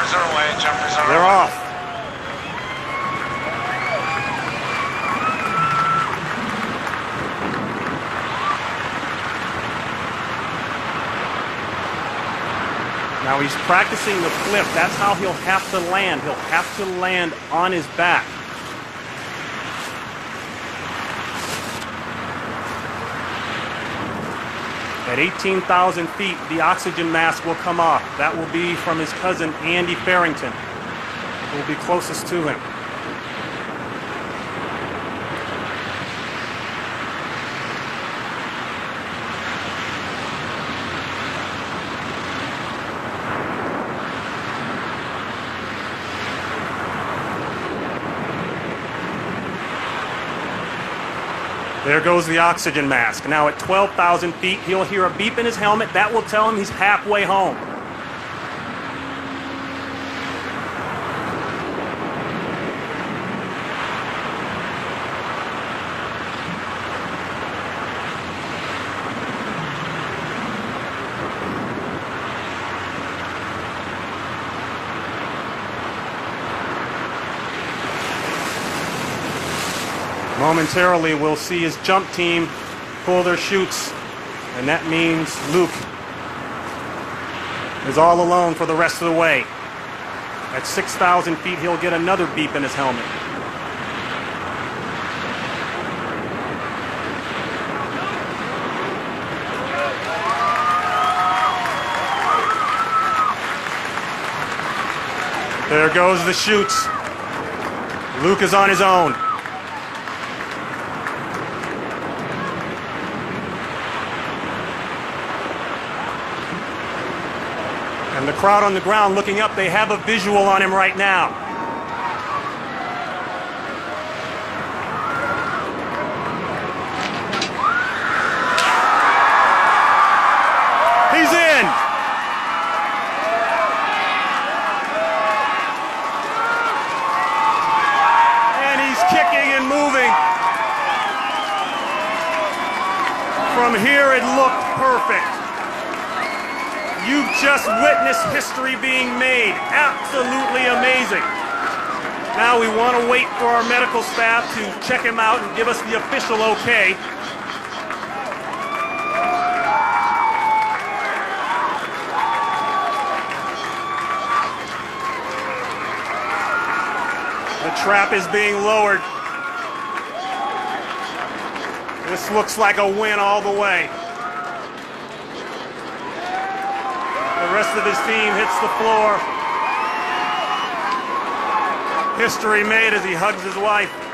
Jumpers are away, jumpers are They're off. Now he's practicing the flip. That's how he'll have to land. He'll have to land on his back. At 18,000 feet, the oxygen mask will come off. That will be from his cousin, Andy Farrington, who will be closest to him. There goes the oxygen mask. Now at 12,000 feet, he'll hear a beep in his helmet. That will tell him he's halfway home. Momentarily, we'll see his jump team pull their chutes, and that means Luke is all alone for the rest of the way. At 6,000 feet, he'll get another beep in his helmet. There goes the chutes. Luke is on his own. And the crowd on the ground looking up, they have a visual on him right now. He's in. And he's kicking and moving. From here, it looked perfect. You've just witnessed history being made. Absolutely amazing. Now we want to wait for our medical staff to check him out and give us the official okay. The trap is being lowered. This looks like a win all the way. Rest of his team hits the floor. History made as he hugs his wife.